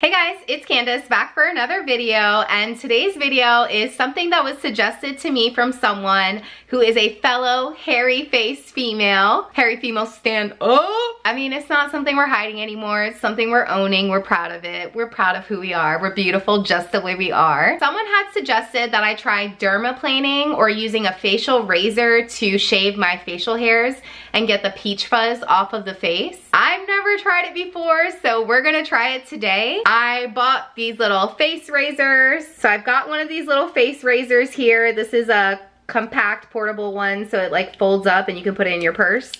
Hey guys, it's Candace back for another video and today's video is something that was suggested to me from someone who is a fellow hairy face female. Hairy female stand up. I mean, it's not something we're hiding anymore. It's something we're owning. We're proud of it. We're proud of who we are. We're beautiful just the way we are. Someone had suggested that I try dermaplaning or using a facial razor to shave my facial hairs and get the peach fuzz off of the face. I've never tried it before, so we're gonna try it today. I bought these little face razors. So I've got one of these little face razors here. This is a compact portable one, so it like folds up and you can put it in your purse.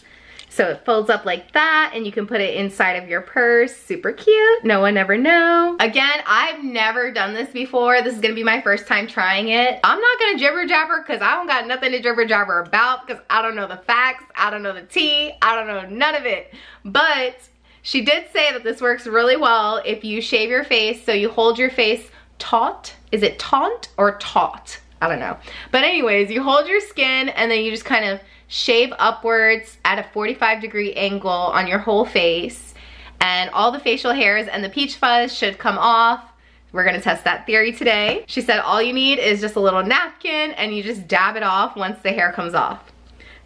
So it folds up like that and you can put it inside of your purse. Super cute. No one ever know. Again, I've never done this before. This is gonna be my first time trying it. I'm not gonna jibber jabber because I don't got nothing to jibber jabber about because I don't know the facts. I don't know the tea. I don't know none of it. But she did say that this works really well if you shave your face, so you hold your face taut. Is it taunt or taut? I don't know. But anyways, you hold your skin and then you just kind of shave upwards at a 45 degree angle on your whole face. And all the facial hairs and the peach fuzz should come off. We're gonna test that theory today. She said all you need is just a little napkin and you just dab it off once the hair comes off.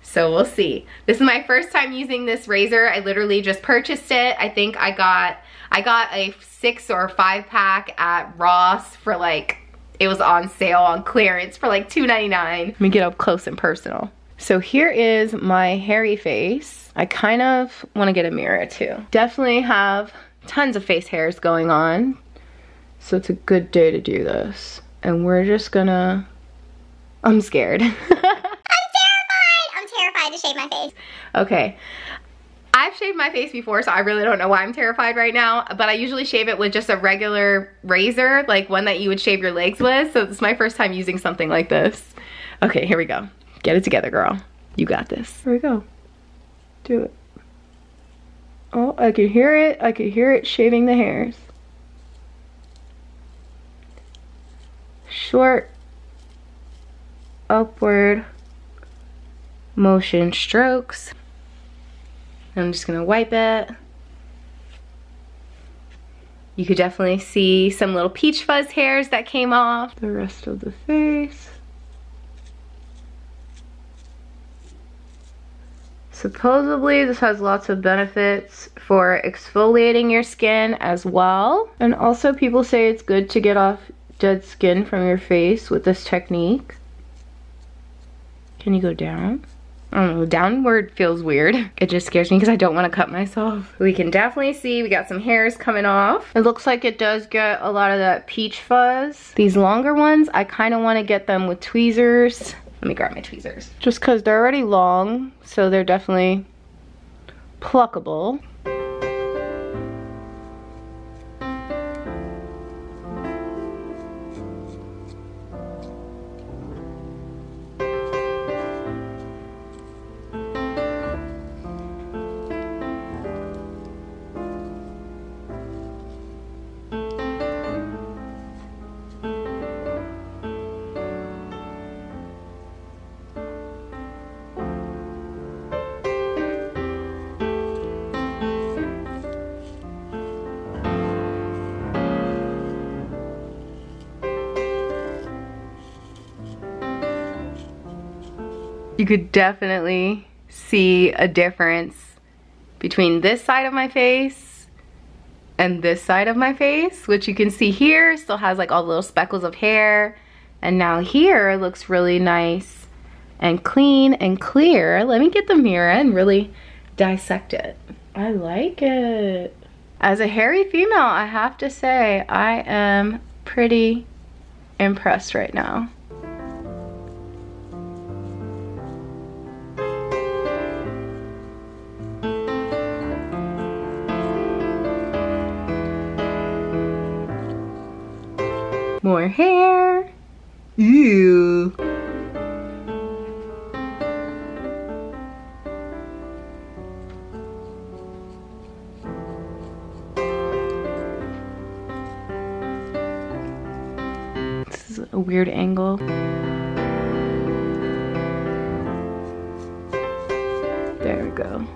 So we'll see. This is my first time using this razor. I literally just purchased it. I think I got I got a six or five pack at Ross for like, it was on sale on clearance for like $2.99. Let me get up close and personal. So here is my hairy face. I kind of want to get a mirror too. Definitely have tons of face hairs going on. So it's a good day to do this. And we're just gonna, I'm scared. I'm terrified. I'm terrified to shave my face. Okay. I've shaved my face before, so I really don't know why I'm terrified right now, but I usually shave it with just a regular razor, like one that you would shave your legs with, so this is my first time using something like this. Okay, here we go. Get it together, girl. You got this. Here we go. Do it. Oh, I can hear it. I can hear it shaving the hairs. Short, upward, motion strokes. I'm just gonna wipe it. You could definitely see some little peach fuzz hairs that came off. The rest of the face. Supposedly this has lots of benefits for exfoliating your skin as well. And also people say it's good to get off dead skin from your face with this technique. Can you go down? I don't know, downward feels weird. It just scares me because I don't want to cut myself. We can definitely see we got some hairs coming off. It looks like it does get a lot of that peach fuzz. These longer ones, I kind of want to get them with tweezers. Let me grab my tweezers. Just because they're already long, so they're definitely pluckable. You could definitely see a difference between this side of my face and this side of my face, which you can see here still has like all the little speckles of hair. And now here looks really nice and clean and clear. Let me get the mirror and really dissect it. I like it. As a hairy female, I have to say I am pretty impressed right now. More hair. Ew. This is a weird angle. There we go.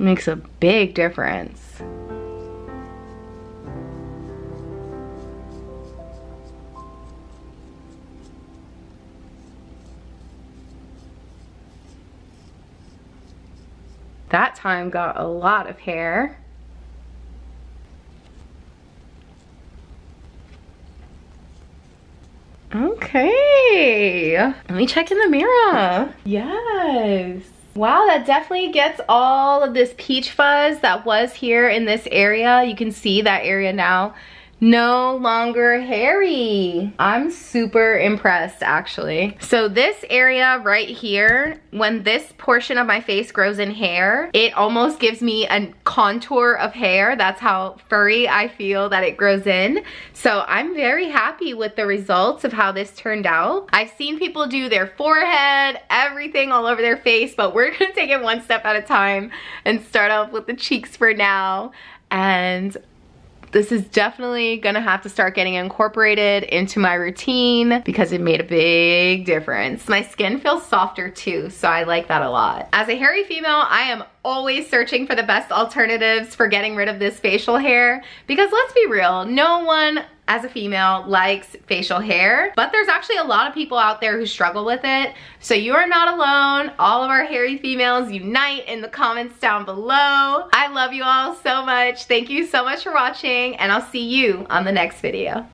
Makes a big difference. That time got a lot of hair. Okay. Let me check in the mirror. Yes. Wow, that definitely gets all of this peach fuzz that was here in this area. You can see that area now no longer hairy. I'm super impressed actually. So this area right here, when this portion of my face grows in hair, it almost gives me a contour of hair. That's how furry I feel that it grows in. So I'm very happy with the results of how this turned out. I've seen people do their forehead, everything all over their face, but we're gonna take it one step at a time and start off with the cheeks for now and this is definitely gonna have to start getting incorporated into my routine because it made a big difference. My skin feels softer too, so I like that a lot. As a hairy female, I am always searching for the best alternatives for getting rid of this facial hair because let's be real, no one as a female likes facial hair, but there's actually a lot of people out there who struggle with it. So you are not alone. All of our hairy females unite in the comments down below. I love you all so much. Thank you so much for watching and I'll see you on the next video.